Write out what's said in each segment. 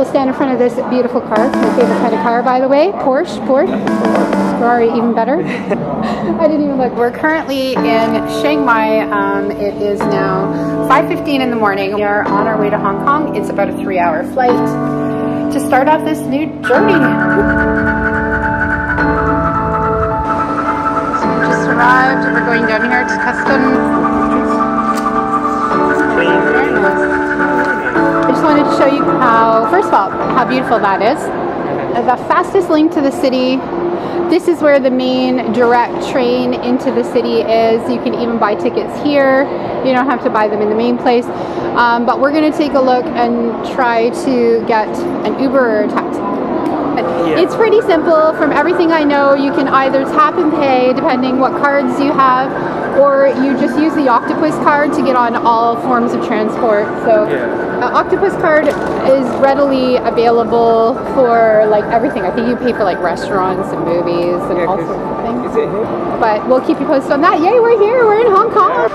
we'll stand in front of this beautiful car. My favorite kind of car, by the way. Porsche, Porsche. Ferrari, even better. I didn't even look. We're currently in Chiang Mai. Um, it is now 5.15 in the morning. We are on our way to Hong Kong. It's about a three-hour flight to start off this new journey. So we just arrived we're going down here to customs. How, first of all, how beautiful that is. Uh, The fastest link to the city. This is where the main direct train into the city is. You can even buy tickets here. You don't have to buy them in the main place. Um, but we're going to take a look and try to get an Uber or a taxi. It's pretty simple. From everything I know, you can either tap and pay depending what cards you have, or you just use the Octopus card to get on all forms of transport. So, Yeah. uh, Octopus card is readily available for like everything. I think you pay for like restaurants and movies and Yeah, all sorts of things. Is it? But we'll keep you posted on that. Yay, we're here. We're in Hong Kong.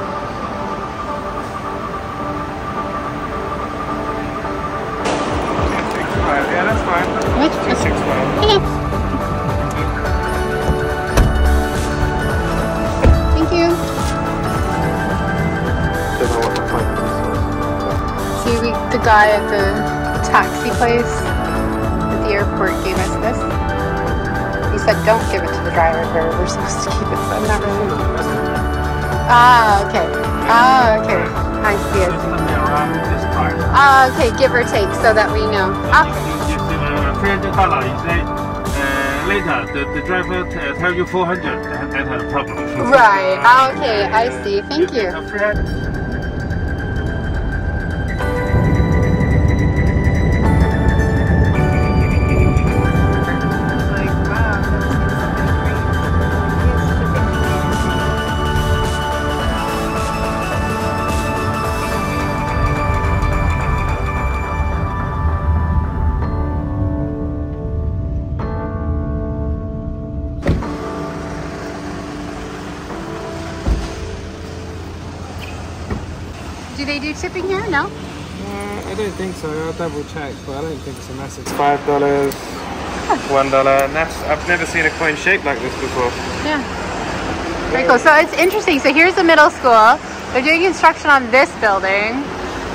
Guy at the taxi place at the airport gave us this. He said, don't give it to the driver, we're supposed to keep it, so I'm not really. Ah, okay. Ah, okay. I see it. Ah, okay, give or take, so that we know. Ah, You give 300 dollar. You say later the, the driver tell you 400. That, has a problem. right. Ah, okay, I see. Thank you. Do they do tipping here? No. Uh, I don't think so. I'll double check, but I don't think it's a massive. Five dollars, one dollar. And that's I've never seen a coin shaped like this before. Yeah. Very cool. So it's interesting. So here's the middle school. They're doing construction on this building,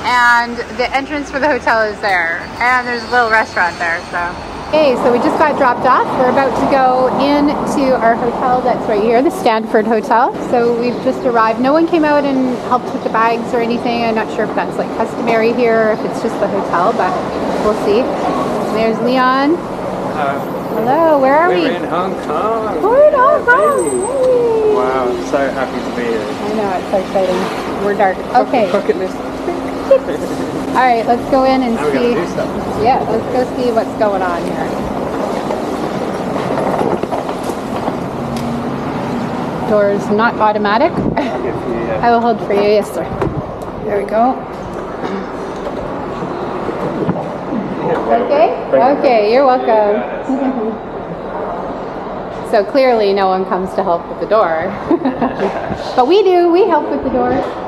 and the entrance for the hotel is there, and there's a little restaurant there. So. Okay, so we just got dropped off. We're about to go into our hotel that's right here, the Stanford Hotel. So we've just arrived. No one came out and helped with the bags or anything. I'm not sure if that's like customary here, or if it's just the hotel, but we'll see. There's Leon. Uh, Hello, where are we? we're in Hong Kong. We're in Hong Kong. Wow, I'm so happy to be here. I know, it's so exciting. We're dark. Okay. List. All right, let's go in and Now see. gotta do stuff. Yeah, let's go see what's going on here. Doors not automatic. I'll you, yeah. I will hold for you. Yes, sir. There we go. Okay? Okay, you're welcome. so clearly no one comes to help with the door. but we do. We help with the door.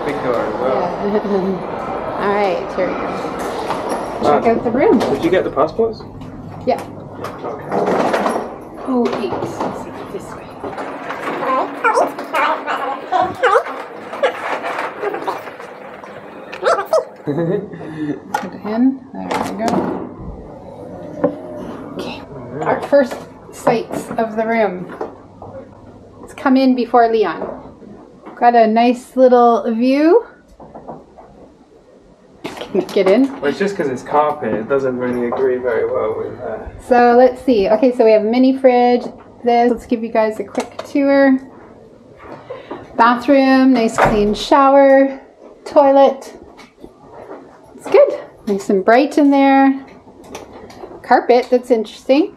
We're a big door as well. Yeah. All right, here we go. Check out ah. the room. Did you get the passports? Yeah. Okay. Oh, eight. This way. Put it in. There we go. Okay. Our first sights of the room. Let's come in before Leon. Got a nice little view. Can you get in? Well, it's just because it's carpet. It doesn't really agree very well with. Uh, So let's see. Okay, so we have a mini fridge. This. Let's give you guys a quick tour. Bathroom, nice clean shower, toilet. It's good. Nice and bright in there. Carpet, that's interesting.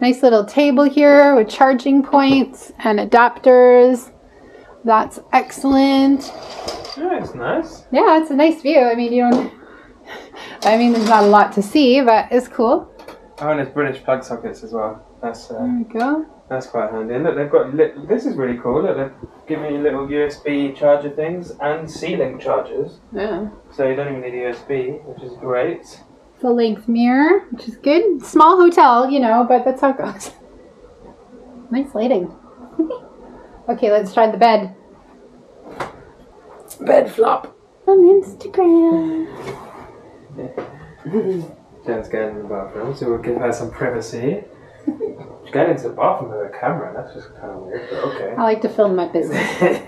Nice little table here with charging points and adapters. That's excellent. yeah, it's nice. Yeah, it's a nice view. I mean, you don't. I mean, there's not a lot to see, but it's cool. Oh, and there's British plug sockets as well. That's uh, There we go. That's quite handy. And look, they've got li- this is really cool. Look, they've given you little USB charger things and C-Link chargers, Yeah. so you don't even need a USB, which is great. The length mirror, which is good. Small hotel, you know, but that's how it goes. nice lighting. Okay, let's try the bed. Bed flop. On Instagram. Jen's going in the bathroom, so we'll give her some privacy. She's going into the bathroom with a camera. That's just kind of weird, but okay. I like to film my business.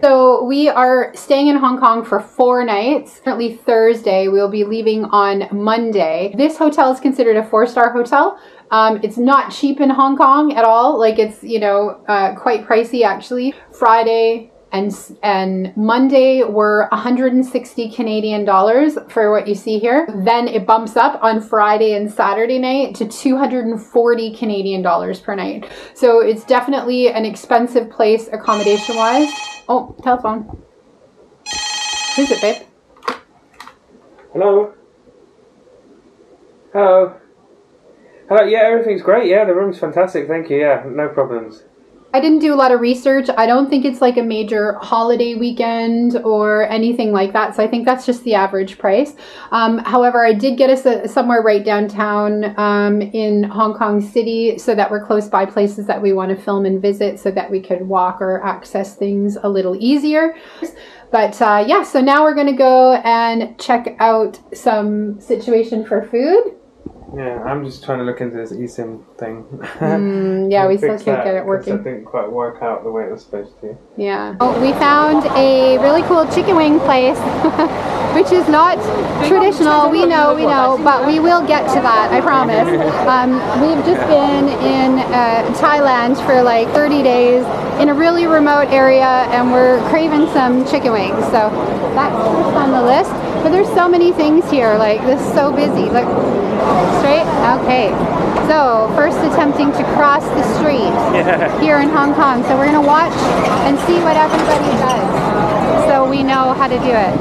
So we are staying in Hong Kong for four nights. Currently Thursday. We'll be leaving on Monday. This hotel is considered a four-star hotel. Um, it's not cheap in Hong Kong at all. Like it's you know uh, quite pricey actually. Friday and and Monday were 160 Canadian dollars for what you see here. Then it bumps up on Friday and Saturday night to 240 Canadian dollars per night. So it's definitely an expensive place accommodation wise. Oh, telephone. Who's it, babe? Hello? Hello? Hello, yeah, everything's great. Yeah, the room's fantastic. Thank you. Yeah, no problems. I didn't do a lot of research. I don't think it's like a major holiday weekend or anything like that. So I think that's just the average price. Um, however, I did get us a, somewhere right downtown um, in Hong Kong City so that we're close by places that we want to film and visit so that we could walk or access things a little easier. But uh, yeah, so now we're going to go and check out some situation for food. Yeah, I'm just trying to look into this eSIM thing. Mm, yeah, we still Fix can't get it working. It didn't quite work out the way it was supposed to. Yeah. Oh, we found a really cool chicken wing place, which is not traditional. We know, we know, but we will get to that. I promise. Um, we've just been in uh, Thailand for like 30 days in a really remote area, and we're craving some chicken wings. So that's on the list. But there's so many things here. Like this is so busy. Look, straight. Okay. So first attempting to cross the street here in Hong Kong. So we're gonna watch and see what everybody does, so we know how to do it.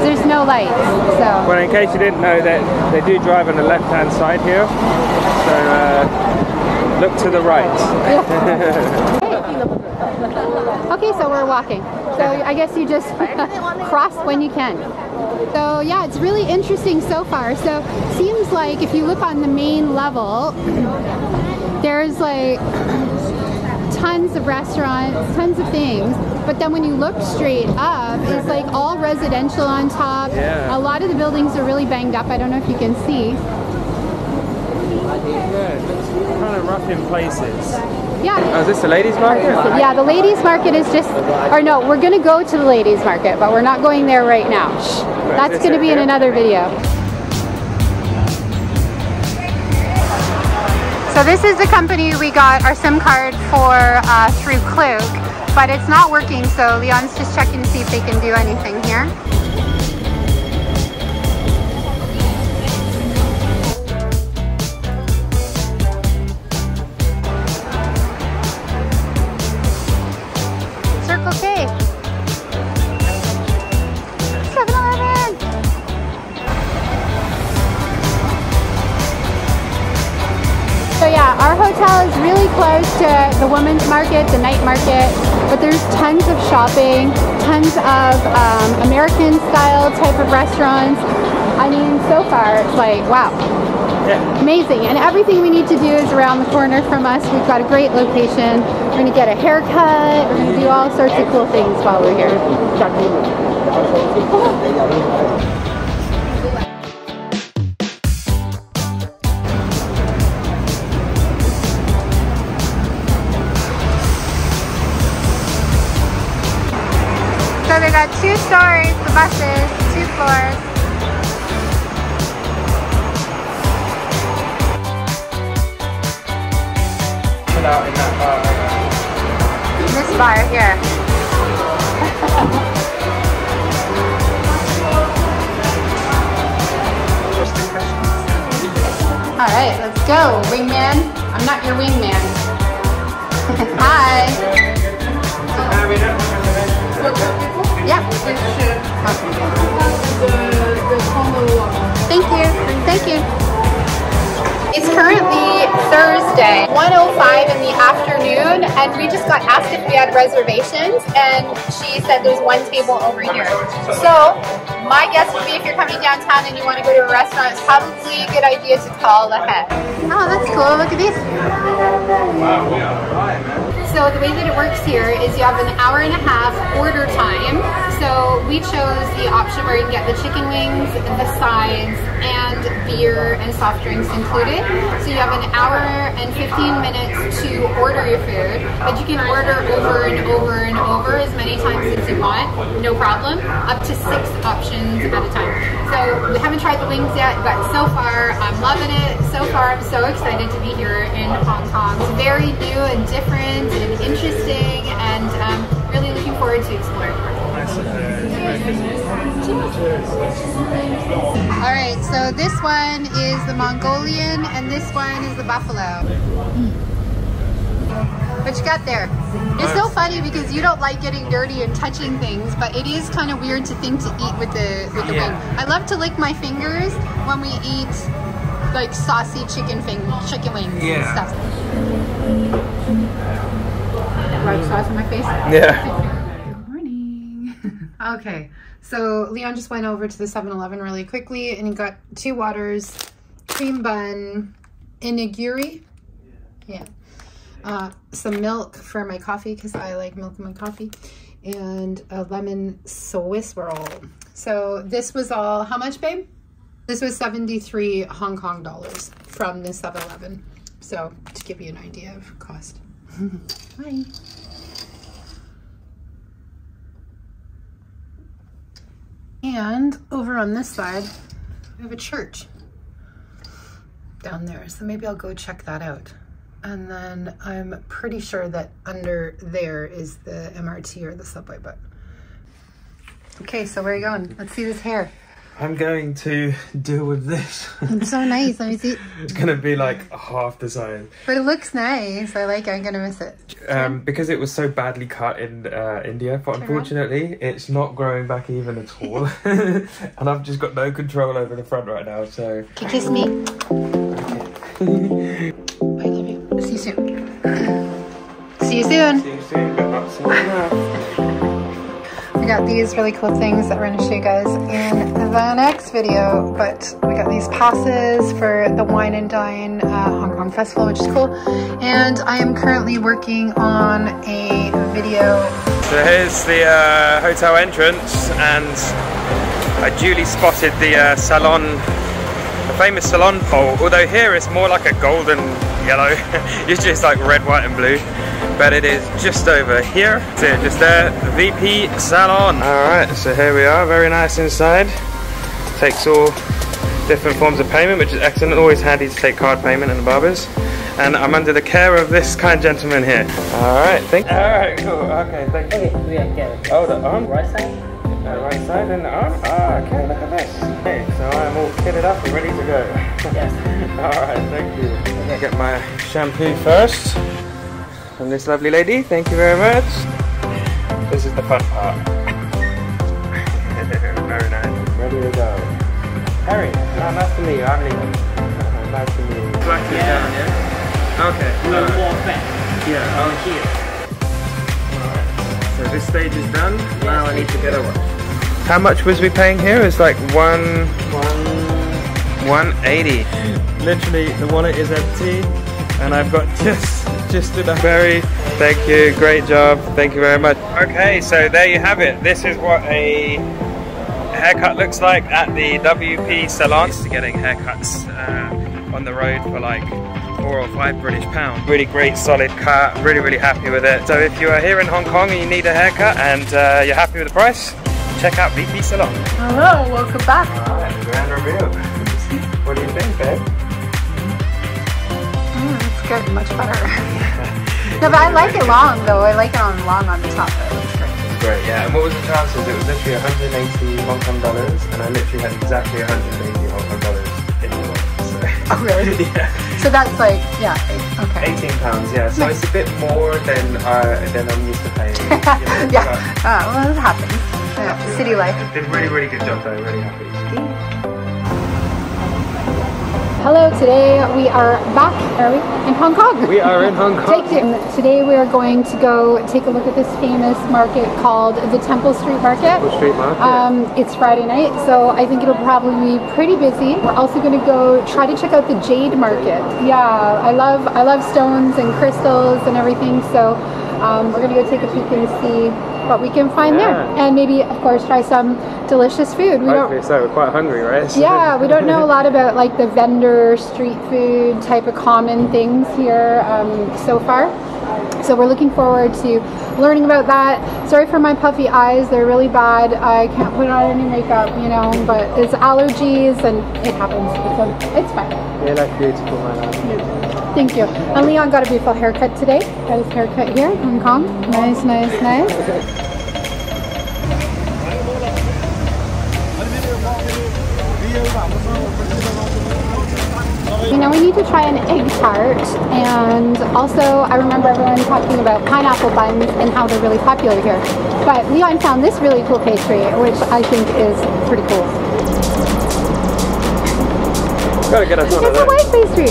There's no lights, so Well, in case you didn't know that they do drive on the left-hand side here, so uh, look to the right. okay. So we're walking. So I guess you just cross when you can. So yeah, it's really interesting so far. So seems like if you look on the main level, there's like tons of restaurants, tons of things. But then when you look straight up, it's like all residential on top. Yeah. A lot of the buildings are really banged up. I don't know if you can see. Yeah, it's kind of rough in places. Yeah. Oh, is this the ladies' market? Yeah, the ladies market is just, or no, we're gonna go to the ladies market, but we're not going there right now. Shh. That's gonna be in another video. So this is the company we got our SIM card for uh, through Klook, but it's not working, so Leon's just checking to see if they can do anything here. The women's market, the night market, but there's tons of shopping, tons of um, American style type of restaurants. I mean, so far it's like, wow, Yeah. amazing. And everything we need to do is around the corner from us. We've got a great location. We're gonna get a haircut. We're gonna do all sorts of cool things while we're here. Buses, two floors. Out in that bar. This bar here. All right, let's go, wingman. I'm not your wingman. Hi. Now. No, we don't have a Yeah. Thank you. Thank you. It's currently Thursday, 1.05 in the afternoon, and we just got asked if we had reservations, and she said there's one table over here. So, my guess would be if you're coming downtown and you want to go to a restaurant, it's probably a good idea to call ahead. Oh, that's cool. Look at these. So the way that it works here is you have an hour and a half order time. So we chose the option where you can get the chicken wings, the sides, and beer and soft drinks included. So you have an hour and 15 minutes to order your food, but you can order over and over and over as many times as you want, no problem, up to six options at a time. So we haven't tried the wings yet, but so far I'm loving it. So far I'm so excited to be here in Hong Kong. It's very new and different and interesting and um, really looking forward to exploring. All right, so this one is the Mongolian and this one is the buffalo. Hmm. What you got there? It's so funny because you don't like getting dirty and touching things, but it is kind of weird to think to eat with the with the Yeah. wing. I love to lick my fingers when we eat like saucy chicken thing, chicken wings Yeah. and stuff. Rub sauce on my face. Yeah. Okay, so Leon just went over to the 7 Eleven really quickly and he got two waters, cream bun, onigiri. Yeah. Uh, some milk for my coffee because I like milk in my coffee, and a lemon Swiss roll. So this was all, how much, babe? This was 73 Hong Kong dollars from the 7 Eleven. So to give you an idea of cost. Hi. And over on this side, we have a church down there. So maybe I'll go check that out. And then I'm pretty sure that under there is the MRT or the subway, but. Okay, so where are you going? Let's see this hair. I'm going to deal with this. It's so nice. Let me see. it's gonna be like half the size. But it looks nice. I like it. I'm gonna miss it. Um, because it was so badly cut in uh, India, but unfortunately, it's not growing back even at all. and I've just got no control over the front right now, so. Can you kiss me? I love you. See you soon. See you soon. See you soon, got these really cool things that we're going to show you guys in the next video. But we got these passes for the Wine and Dine uh, Hong Kong Festival, which is cool. And I am currently working on a video. So here's the uh, hotel entrance, and I duly spotted the uh, salon, the famous salon pole. Although here it's more like a golden yellow. it's just like red, white, and blue. But it is just over here. So just there, VP Salon. All right, so here we are. Very nice inside. Takes all different forms of payment, which is excellent. Always handy to take card payment in the barbers. And I'm under the care of this kind gentleman here. All right, thank. You. All right, cool. Okay, thank you. Okay, we are get Oh, the arm? right side. Uh, right side and the arm? Ah, okay, look at this. Okay, so I'm all kitted up and ready to go. Yes. Alright, thank you. Get my shampoo first from this lovely lady. Thank you very much. This is the fun part. very nice. Ready to go. Harry, no, nice to meet you. I'm Liam. nice to meet you. Black is down, yeah? Okay. We will alright. walk back Yeah, on here. So this stage is done. Now I need to get a watch. How much was we paying here? It's like One eighty. Literally, the wallet is empty, and I've got just, just enough. Very, thank you, great job, thank you very much. Okay, so there you have it. This is what a haircut looks like at the WP salon. Used to getting haircuts uh, on the road for like four or five British pounds. Really great, solid cut. Really, really happy with it. So if you are here in Hong Kong and you need a haircut and uh, you're happy with the price, check out VP Salon. Hello, welcome back. Alright, grand review. what do you think, babe? Good, much better. no, but I like it long though. I like it on long on the top. Though. It's great. Great, yeah. And what was the chances? It was literally 180 Hong Kong dollars, and I literally had exactly 180 Hong Kong dollars in the wallet. So. Oh really? yeah. So that's like, yeah, eight- okay. 18 pounds, yeah. So it's a bit more than uh, than I'm used to paying. you know, yeah. Uh, well, it happens. Yeah, city life. Did a really, really good job though, really happy. Hello, today we are back, are we? In Hong Kong. We are in Hong Kong. Today we are going to go take a look at this famous market called the Temple Street Market. Temple Street Market. Um, it's Friday night, so I think it'll probably be pretty busy. We're also going to go try to check out the Jade Market. Yeah, I love I love stones and crystals and everything, so um, we're going to go take a peek and see what we can find there, and maybe of course try some delicious food. We don't Hopefully so. We're quite hungry, right? yeah, we don't know a lot about like the vendor street food type of common things here um, so far. So we're looking forward to learning about that. Sorry for my puffy eyes; they're really bad. I can't put on any makeup, you know, but it's allergies and it happens. It's, it's fine. You look beautiful, man. Thank you. And Leon got a beautiful haircut today. Got his haircut here in Hong Kong. Nice, nice, nice. You know, we need to try an egg tart, and also I remember everyone talking about pineapple buns and how they're really popular here. But Leon found this really cool pastry, which I think is pretty cool. Gotta get us This one of is a those. white pastry.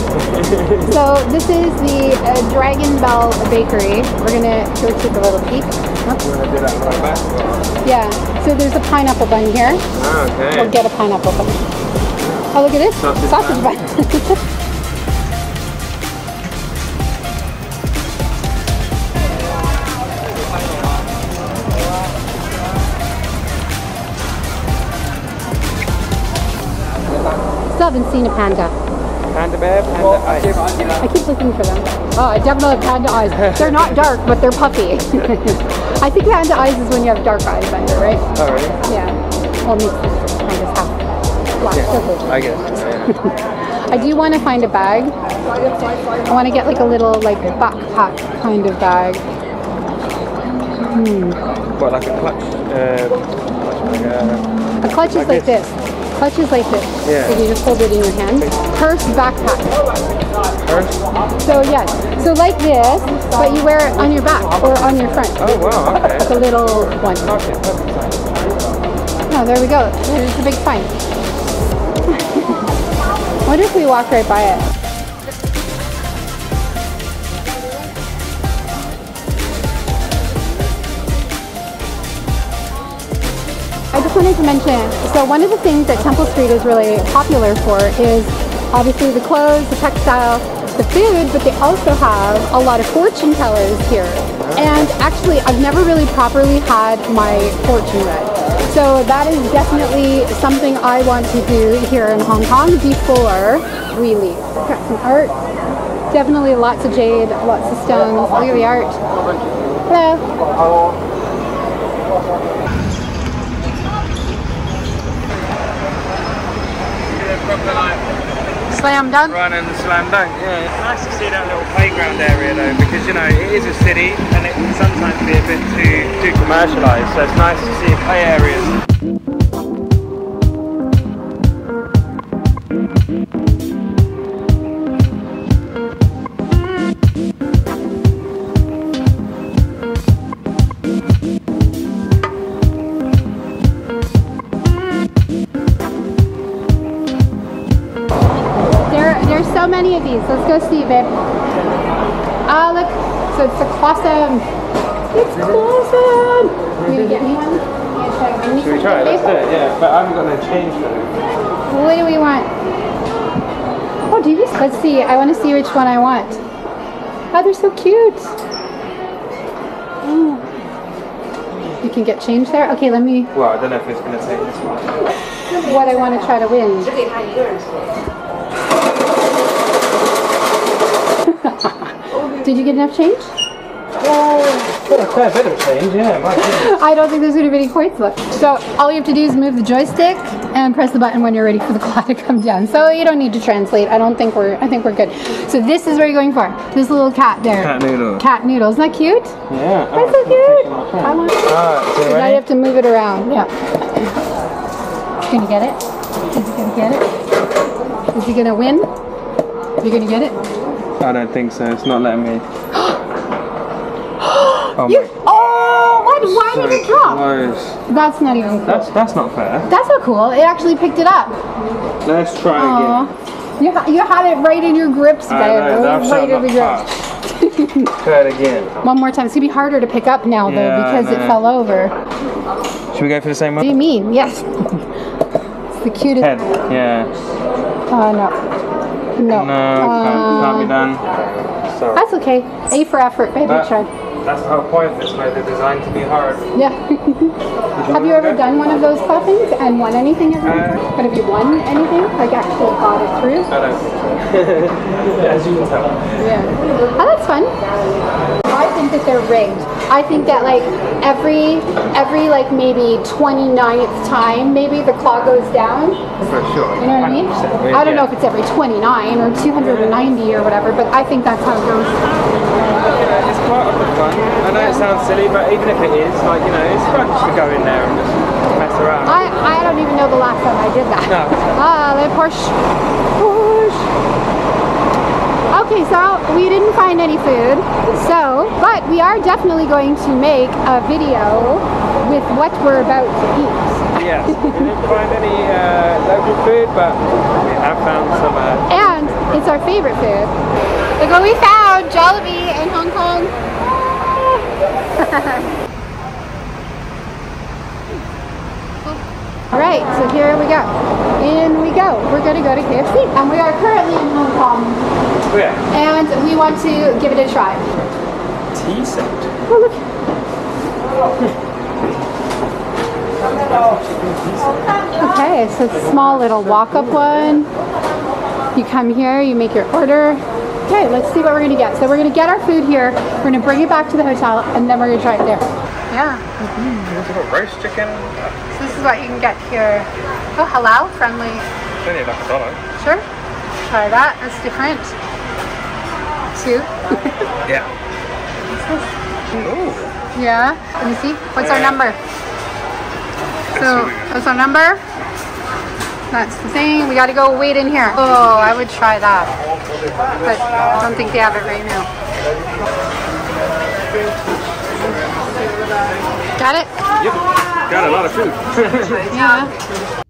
so this is the uh, Dragon Bell Bakery. We're gonna go take a little peek. Oops. You wanna do that right back? Yeah. So there's a pineapple bun here. Ah, okay. We'll get a pineapple bun. Oh, look at this Sausage sausage bun. Still haven't seen a panda. Panda bear, panda ice. I keep looking for them. Oh, I definitely have panda eyes. They're not dark, but they're puffy. I think panda eyes is when you have dark eyes under, right? Oh, really? Yeah. Well, me, pandas have black circles. I guess. Yeah. I do want to find a bag. I want to get like a little like backpack kind of bag. Hmm. What, like a clutch? Uh, like a... A clutch is Like like this? this. Clutch is like this. Yeah. So you just hold it in your hand. Purse backpack. Purse? So yes. So like this, but you wear it on your back or on your front. Oh, wow, okay. A little one. Okay. Oh, there we go. There's the big find. what if we walk right by it? I just wanted to mention, so one of the things that Temple Street is really popular for is obviously the clothes, the textile, the food, but they also have a lot of fortune tellers here. And actually, I've never really properly had my fortune read. So that is definitely something I want to do here in Hong Kong before we leave. Got some art. Definitely lots of jade, lots of stones. Look at the art. Hello. Slam dunk. run and slam dunk. Yeah, it's nice to see that little playground area though, because you know it is a city and it can sometimes be a bit too too commercialised. So it's nice to see play areas. But I haven't got no change though. What do we want? Oh, do you? Let's see. I want to see which one I want. Oh, they're so cute. Oh. You can get change there? Okay, let me. Well, I don't know if it's going to take this one. What I want to try to win. Did you get enough change? Got a fair bit of change, yeah. I don't think there's going to be any coins left. So all you have to do is move the joystick and press the button when you're ready for the clock to come down. So you don't need to translate. I don't think we're. I think we're good. So this is where you're going for. This little cat there. Cat noodle. Cat noodle. Isn't that cute? Yeah. That's so cute. I want. Alright, so Now you ready? have to move it around. Yeah. Gonna get it? Is he gonna get it? Is he gonna win? You gonna get it? I don't think so. It's not letting me. Oh You. Oh! Why, why did it so drop? Close. That's not even cool. That's that's not fair. That's not cool. It actually picked it up. Let's try Aw. again. You, ha- you had it right in your grips, I babe. know, was shalt right in the not grips. Try it again. One more time. It's gonna be harder to pick up now though Yeah, I because it fell over. Should we go for the same What do you mean? Yes. it's the cutest. Head. Yeah. Uh, no. No. No, can't, can't be Uh, done. Sorry. That's okay. A for effort, baby. That- Tried. That's the whole point. It's like they're designed to be hard. Yeah. have you ever done one of those puffins and won anything ever? Uh, but have you won anything? Like actually got it through? I don't. As you can tell. Yeah. Oh, that's fun. I think that they're rigged. I think that like every every like maybe 29th time maybe the claw goes down. For sure. You know what I mean? I don't know if it's every 29 or 290 or whatever, but I think that's how it goes. It's part of the fun. I know it sounds silly, but even if it is, like, you know, it's fun just to go in there and just mess around. I, I don't even know the last time I did that. No. Ah, let push. Push. Okay, so we didn't find any food. So, but we are definitely going to make a video with what we're about to eat. Yes, we didn't find any uh, local food, but we have found some. Uh, And it's our favorite food. Look what we found, Jollibee in Hong Kong. All right, so here we go. In we go. We're going to go to KFC. And we are currently in Hong Kong. oh yeah, And we want to give it a try. tea set. Oh, look. Okay, so it's a small little walk-up one. You come here, you make your order. Okay, let's see what we're gonna get. So we're gonna get our food here, we're gonna bring it back to the hotel, and then we're gonna try it there. Yeah, mm-hmm. There's a roast chicken. So this is what you can get here. Oh, halal friendly. It's only like. Sure. Try that, that's different. Two. Yeah. Ooh. Yeah, let me see. What's our number? So, what's our number? That's the thing. We gotta go wait in here. Oh, I would try that. But I don't think they have it right now. Got it? Yep. Got a lot of food. Yeah.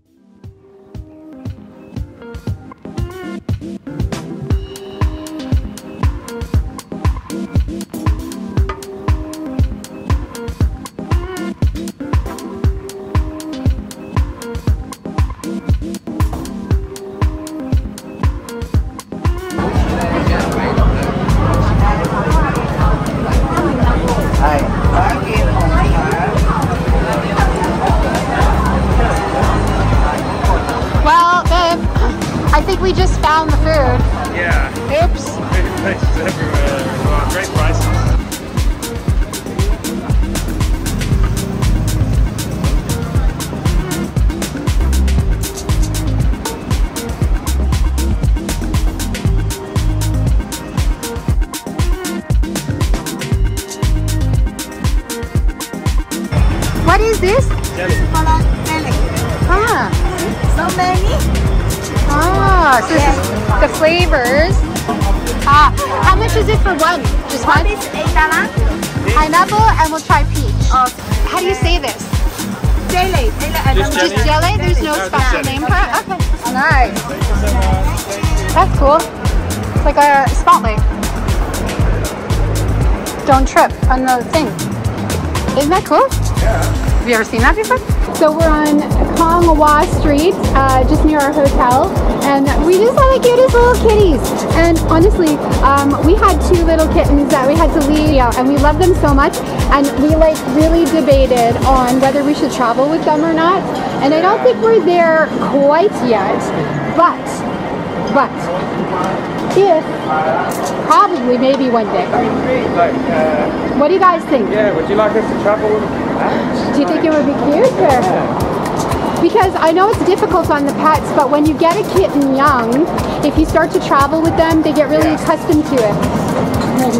The thing. Isn't that cool? Yeah. Have you ever seen that before? So we're on Kwong Wa Street, uh, just near our hotel, and we just saw the cutest little kitties. And honestly, um, we had two little kittens that we had to leave out, and we love them so much. And we like really debated on whether we should travel with them or not. And I don't think we're there quite yet, but, if probably maybe one day. Like, uh, What do you guys think? yeah, would you like us to travel with pets? Do you think it would be cute? Or? Because I know it's difficult on the pets, but when you get a kitten young, if you start to travel with them, they get really Yeah. accustomed to it.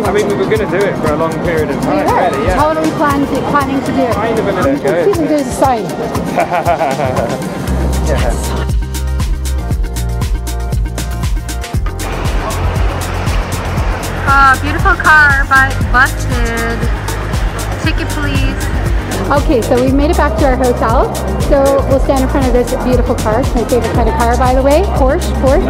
I mean, we were going to do it for a long period of time, Yeah, really, yeah. Totally plan to, planning to do it. Kind of a little See if go. there's a sign. yeah. Oh, beautiful car, but busted. Ticket please. Okay, so we've made it back to our hotel. So we'll stand in front of this beautiful car. It's my favorite kind of car, by the way. Porsche, Porsche.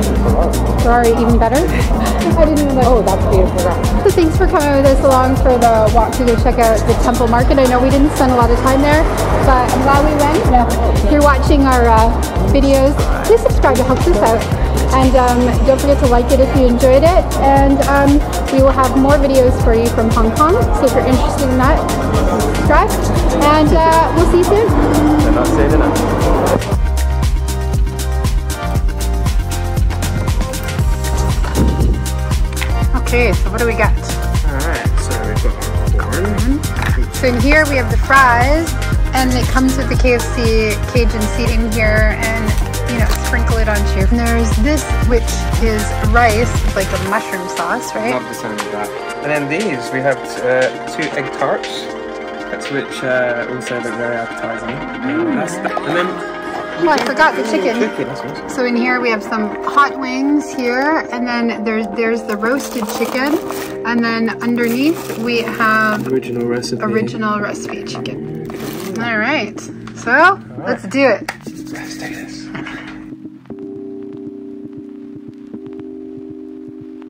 Ferrari, even better. I didn't even know. Oh, that's beautiful. So thanks for coming with us along for the walk to go check out the Temple Market. I know we didn't spend a lot of time there, but I'm glad we went. If you're watching our uh, videos, please subscribe. It helps us out. And um, don't forget to like it if you enjoyed it. And um, we will have more videos for you from Hong Kong. So if you're interested in that, subscribe. And uh, we'll see you soon. They're not saving us. Okay, so what do we got? Alright, so we've got corn. So in here we have the fries, and it comes with the KFC Cajun seating here, and you know, sprinkle it onto your. And there's this, which is rice, like a mushroom sauce, right? Love the sound of that. And then these, we have uh, two egg tarts. That's which uh, also look very appetizing. That. and then Oh, I forgot the chicken. chicken. So in here we have some hot wings here, and then there's there's the roasted chicken, and then underneath we have Original recipe. original recipe chicken. All right, so let's do it. Let's do this.